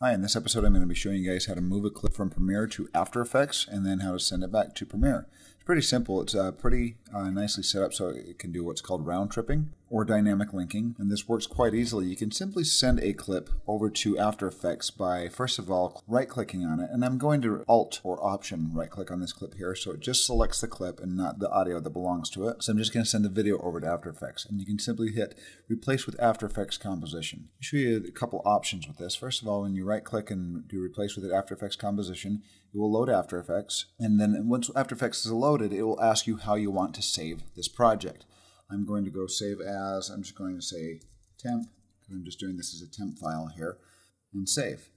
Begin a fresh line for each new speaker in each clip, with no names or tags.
Hi, in this episode I'm going to be showing you guys how to move a clip from Premiere to After Effects and then how to send it back to Premiere. It's pretty simple. It's uh, pretty uh, nicely set up so it can do what's called round tripping or dynamic linking and this works quite easily. You can simply send a clip over to After Effects by first of all right clicking on it and I'm going to Alt or Option right click on this clip here so it just selects the clip and not the audio that belongs to it. So I'm just going to send the video over to After Effects and you can simply hit replace with After Effects composition. I'll show you a couple options with this. First of all when you right click and do replace with it After Effects composition it will load After Effects and then once After Effects is loaded it will ask you how you want to save this project. I'm going to go save as, I'm just going to say temp, because I'm just doing this as a temp file here, and save.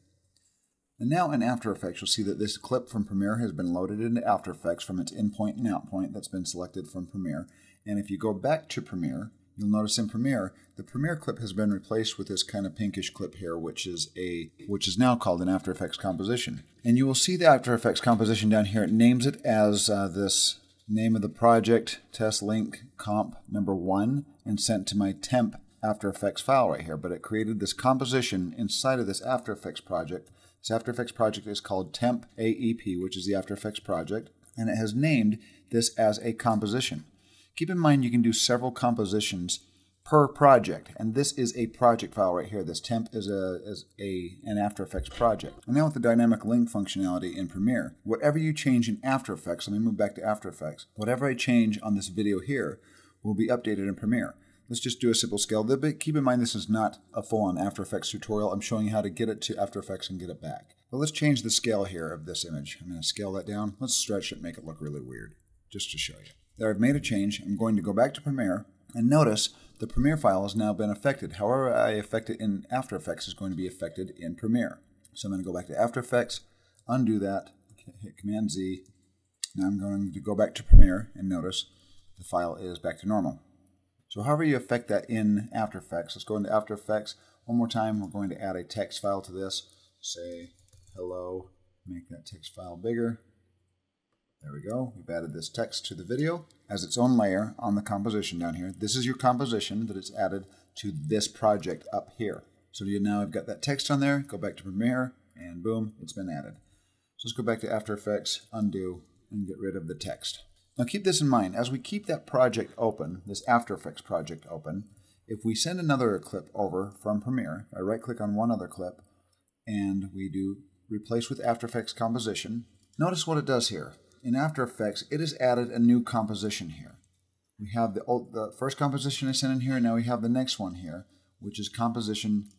And now in After Effects, you'll see that this clip from Premiere has been loaded into After Effects from its in point and out point that's been selected from Premiere. And if you go back to Premiere, you'll notice in Premiere, the Premiere clip has been replaced with this kind of pinkish clip here, which is a which is now called an After Effects composition. And you will see the After Effects composition down here. It names it as uh, this name of the project, test link comp number one, and sent to my temp After Effects file right here. But it created this composition inside of this After Effects project. This After Effects project is called temp AEP, which is the After Effects project, and it has named this as a composition. Keep in mind you can do several compositions per project. And this is a project file right here. This temp is a is a an After Effects project. And now with the dynamic link functionality in Premiere, whatever you change in After Effects, let me move back to After Effects. Whatever I change on this video here will be updated in Premiere. Let's just do a simple scale. But keep in mind this is not a full-on After Effects tutorial. I'm showing you how to get it to After Effects and get it back. But let's change the scale here of this image. I'm going to scale that down. Let's stretch it, make it look really weird, just to show you. There, I've made a change. I'm going to go back to Premiere, and notice the Premiere file has now been affected. However I affect it in After Effects is going to be affected in Premiere. So I'm going to go back to After Effects, undo that, hit Command Z. Now I'm going to go back to Premiere and notice the file is back to normal. So however you affect that in After Effects, let's go into After Effects. One more time, we're going to add a text file to this. Say hello, make that text file bigger. There we go. We've added this text to the video as its own layer on the composition down here. This is your composition that is added to this project up here. So you now have got that text on there. Go back to Premiere, and boom, it's been added. So let's go back to After Effects, undo, and get rid of the text. Now keep this in mind. As we keep that project open, this After Effects project open, if we send another clip over from Premiere, I right-click on one other clip, and we do replace with After Effects composition, notice what it does here in After Effects, it has added a new composition here. We have the, old, the first composition I sent in here, and now we have the next one here, which is composition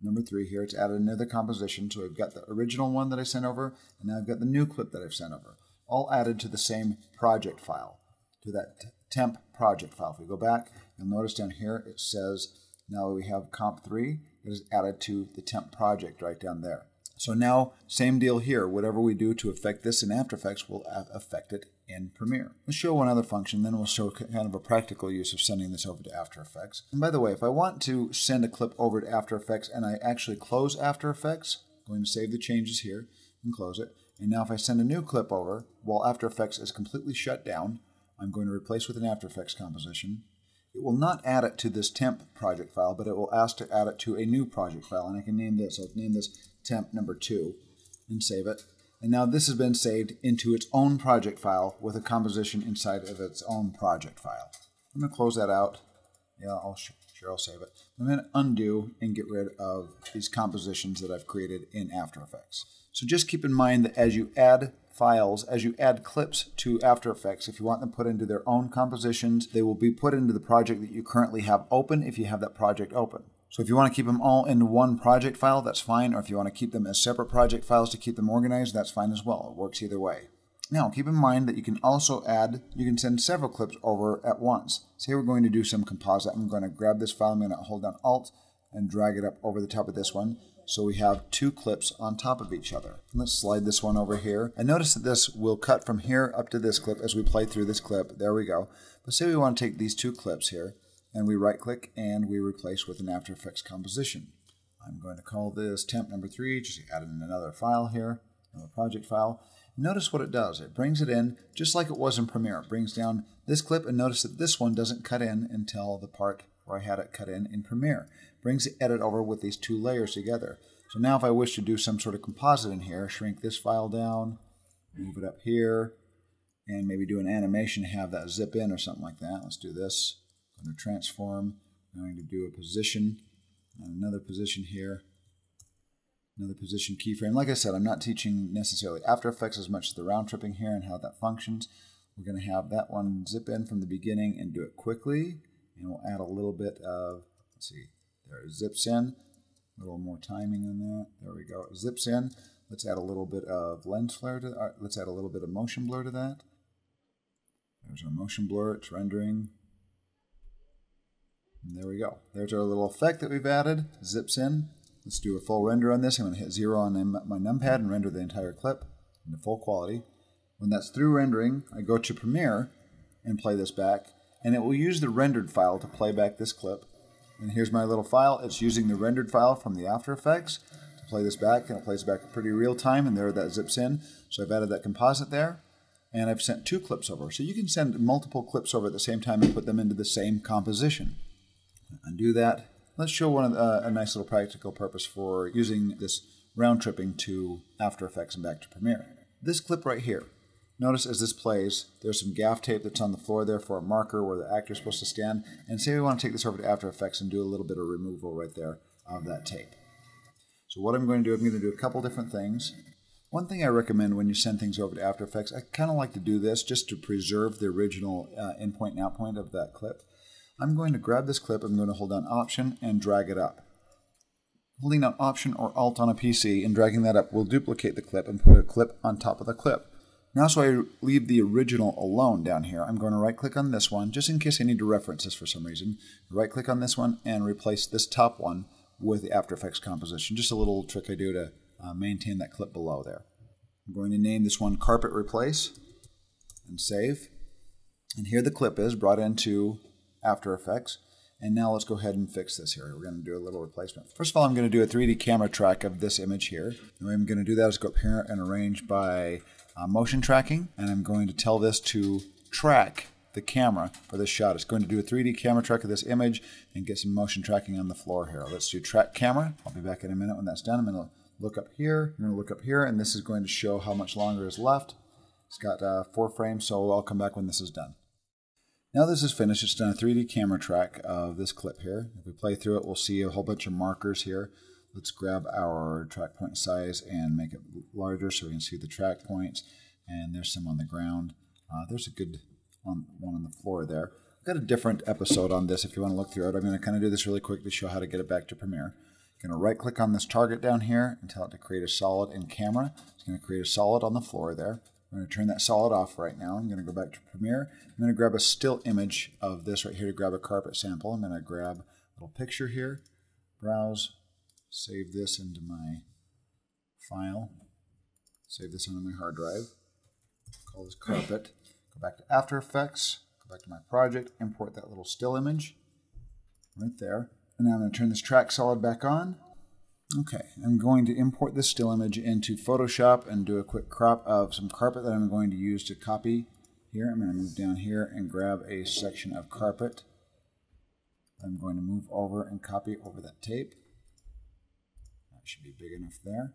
number three here. It's added another composition, so I've got the original one that I sent over, and now I've got the new clip that I've sent over, all added to the same project file, to that temp project file. If we go back, you'll notice down here it says now we have comp 3 that is added to the temp project right down there. So now, same deal here. Whatever we do to affect this in After Effects will affect it in Premiere. Let's show one other function, then we'll show kind of a practical use of sending this over to After Effects. And by the way, if I want to send a clip over to After Effects and I actually close After Effects, I'm going to save the changes here and close it. And now if I send a new clip over, while After Effects is completely shut down, I'm going to replace with an After Effects composition. It will not add it to this temp project file, but it will ask to add it to a new project file. And I can name this. I'll name this temp number two and save it. And now this has been saved into its own project file with a composition inside of its own project file. I'm to close that out. Yeah, I'll sure I'll save it. I'm going to undo and get rid of these compositions that I've created in After Effects. So just keep in mind that as you add files, as you add clips to After Effects, if you want them put into their own compositions, they will be put into the project that you currently have open if you have that project open. So if you want to keep them all in one project file, that's fine. Or if you want to keep them as separate project files to keep them organized, that's fine as well. It works either way. Now, keep in mind that you can also add, you can send several clips over at once. Say we're going to do some composite. I'm going to grab this file, I'm going to hold down Alt and drag it up over the top of this one. So we have two clips on top of each other. Let's slide this one over here. And notice that this will cut from here up to this clip as we play through this clip. There we go. But say we want to take these two clips here and we right click and we replace with an After Effects composition. I'm going to call this temp number three, just add in another file here, another project file. Notice what it does. It brings it in just like it was in Premiere. It brings down this clip and notice that this one doesn't cut in until the part where I had it cut in in Premiere. Brings the edit over with these two layers together. So now if I wish to do some sort of composite in here, shrink this file down, move it up here, and maybe do an animation, have that zip in or something like that. Let's do this. Going to transform. I'm going to do a position, another position here, another position keyframe. Like I said, I'm not teaching necessarily After Effects as much as the round tripping here and how that functions. We're going to have that one zip in from the beginning and do it quickly. And we'll add a little bit of, let's see, there it zips in. A little more timing on that. There we go. It zips in. Let's add a little bit of lens flare to uh, let's add a little bit of motion blur to that. There's our motion blur, it's rendering. And there we go. There's our little effect that we've added. Zips in. Let's do a full render on this. I'm going to hit zero on my numpad and render the entire clip into full quality. When that's through rendering, I go to Premiere and play this back, and it will use the rendered file to play back this clip. And here's my little file. It's using the rendered file from the After Effects to play this back, and it plays back pretty real time, and there that zips in. So I've added that composite there, and I've sent two clips over. So you can send multiple clips over at the same time and put them into the same composition. Undo that. Let's show one of, uh, a nice little practical purpose for using this round tripping to After Effects and back to Premiere. This clip right here. Notice as this plays, there's some gaff tape that's on the floor there for a marker where the actor's supposed to stand. And say we want to take this over to After Effects and do a little bit of removal right there of that tape. So what I'm going to do, I'm going to do a couple different things. One thing I recommend when you send things over to After Effects, I kind of like to do this just to preserve the original uh, in point and out point of that clip. I'm going to grab this clip, I'm going to hold down Option and drag it up. Holding down Option or Alt on a PC and dragging that up will duplicate the clip and put a clip on top of the clip. Now so I leave the original alone down here, I'm going to right click on this one, just in case I need to reference this for some reason. Right click on this one and replace this top one with the After Effects composition. Just a little trick I do to uh, maintain that clip below there. I'm going to name this one Carpet Replace and save. And here the clip is brought into After Effects. And now let's go ahead and fix this here. We're going to do a little replacement. First of all, I'm going to do a 3D camera track of this image here. The way I'm going to do that is go up here and arrange by uh, motion tracking, and I'm going to tell this to track the camera for this shot. It's going to do a 3D camera track of this image and get some motion tracking on the floor here. Let's do track camera. I'll be back in a minute when that's done. I'm going to look up here. I'm going to look up here, and this is going to show how much longer is left. It's got uh, four frames, so I'll come back when this is done. Now this is finished. It's done a 3D camera track of this clip here. If we play through it, we'll see a whole bunch of markers here. Let's grab our track point size and make it larger so we can see the track points. And there's some on the ground. Uh, there's a good one on the floor there. I've got a different episode on this if you want to look through it. I'm going to kind of do this really quick to show how to get it back to Premiere. I'm going to right click on this target down here and tell it to create a solid in camera. It's going to create a solid on the floor there. I'm going to turn that solid off right now. I'm going to go back to Premiere. I'm going to grab a still image of this right here to grab a carpet sample. I'm going to grab a little picture here, browse, save this into my file, save this onto my hard drive, call this carpet, go back to After Effects, go back to my project, import that little still image right there. And now I'm going to turn this track solid back on. Okay, I'm going to import this still image into Photoshop and do a quick crop of some carpet that I'm going to use to copy here. I'm going to move down here and grab a section of carpet. I'm going to move over and copy over that tape That should be big enough there.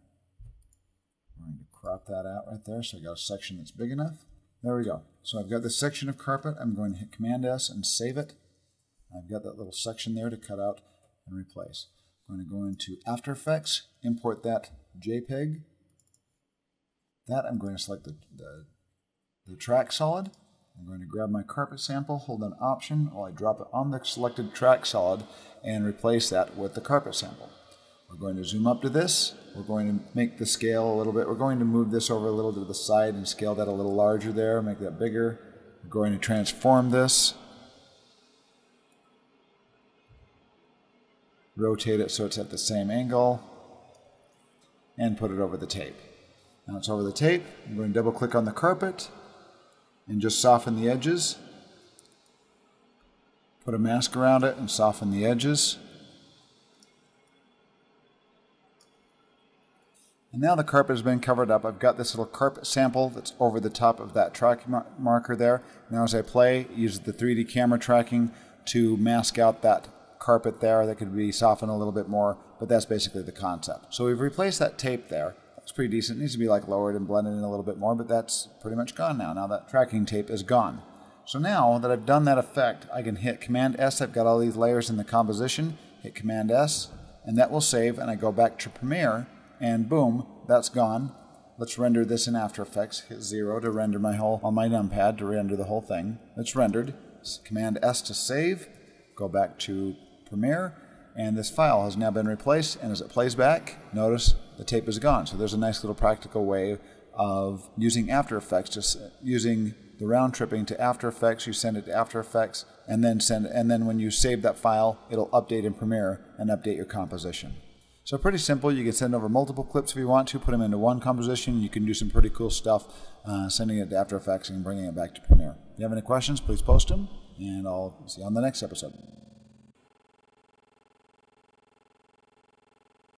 I'm going to crop that out right there so I got a section that's big enough. There we go. So I've got this section of carpet. I'm going to hit Command S and save it. I've got that little section there to cut out and replace. I'm going to go into After Effects, import that JPEG. That I'm going to select the, the, the track solid. I'm going to grab my carpet sample, hold an Option while I drop it on the selected track solid and replace that with the carpet sample. We're going to zoom up to this. We're going to make the scale a little bit. We're going to move this over a little to the side and scale that a little larger there, make that bigger. We're going to transform this. Rotate it so it's at the same angle. And put it over the tape. Now it's over the tape. I'm going to double click on the carpet and just soften the edges. Put a mask around it and soften the edges. And now the carpet has been covered up. I've got this little carpet sample that's over the top of that track mar marker there. Now as I play, use the 3D camera tracking to mask out that carpet there that could be softened a little bit more, but that's basically the concept. So we've replaced that tape there. It's pretty decent. It needs to be like lowered and blended in a little bit more, but that's pretty much gone now. Now that tracking tape is gone. So now that I've done that effect, I can hit Command S. I've got all these layers in the composition. Hit Command S, and that will save. And I go back to Premiere, and boom, that's gone. Let's render this in After Effects. Hit zero to render my whole on my numpad to render the whole thing. It's rendered. Command S to save. Go back to Premiere, and this file has now been replaced. And as it plays back, notice the tape is gone. So there's a nice little practical way of using After Effects, just using the round tripping to After Effects. You send it to After Effects, and then send, and then when you save that file, it'll update in Premiere and update your composition. So pretty simple. You can send over multiple clips if you want to, put them into one composition. You can do some pretty cool stuff, uh, sending it to After Effects and bringing it back to Premiere. If you have any questions, please post them, and I'll see you on the next episode.